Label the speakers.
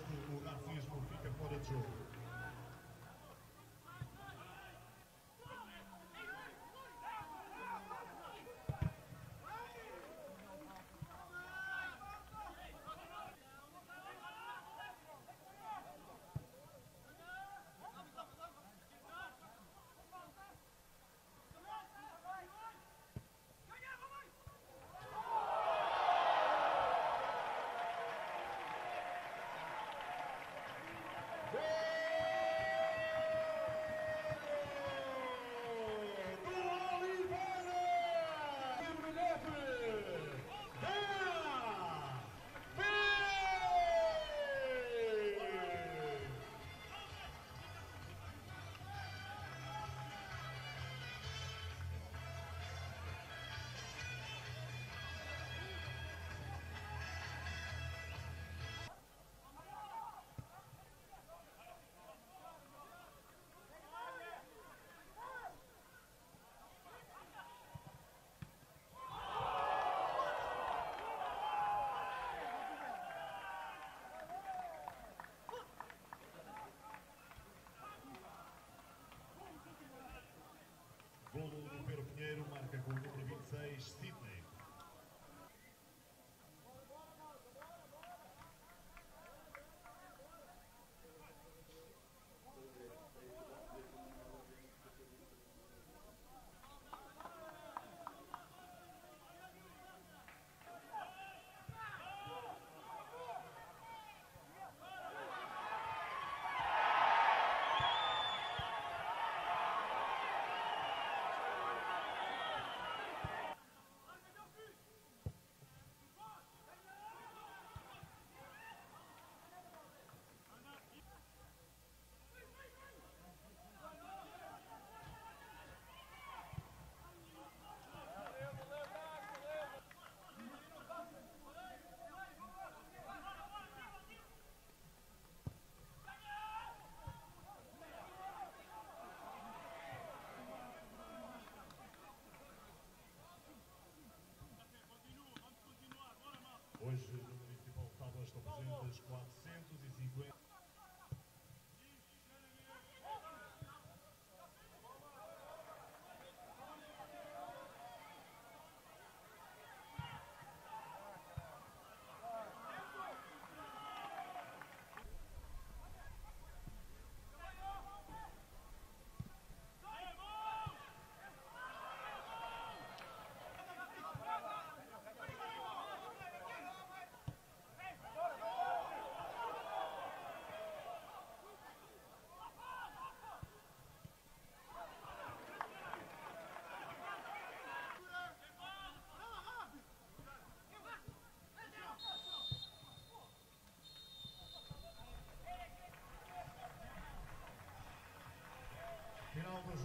Speaker 1: connosco, o racismo fica fora de jogo. 26, Sidney. Municipal de Tábua estão presentes 450